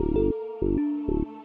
Música